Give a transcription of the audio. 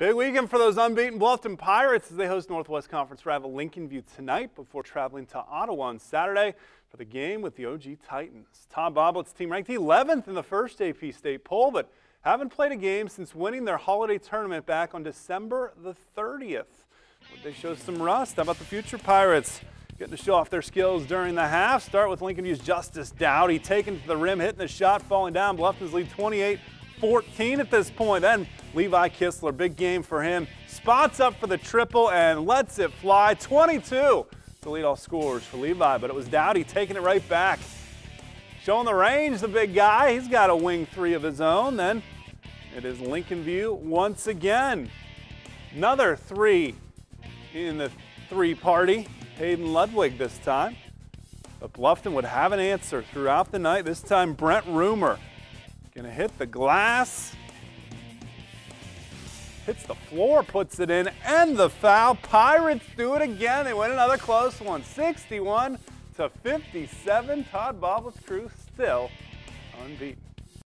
Big weekend for those unbeaten Bluffton Pirates as they host Northwest Conference rival Lincolnview tonight before traveling to Ottawa on Saturday for the game with the OG Titans. Tom Boblett's team ranked 11th in the first AP state poll, but haven't played a game since winning their holiday tournament back on December the 30th. Would they show some rust? How about the future Pirates? Getting to show off their skills during the half. Start with Lincolnview's Justice Dowdy taking to the rim, hitting the shot, falling down. Bluffton's lead 28 14 at this point. Then Levi Kistler, big game for him. Spots up for the triple and lets it fly. 22 to lead all scorers for Levi, but it was Dowdy taking it right back. Showing the range, the big guy. He's got a wing three of his own. Then it is Lincolnview once again. Another three in the three party. Hayden Ludwig this time. But Bluffton would have an answer throughout the night. This time Brent Rumor Gonna hit the glass. Hits the floor, puts it in, and the foul. Pirates do it again. They win another close one, 61 to 57. Todd Boblett's crew still unbeaten.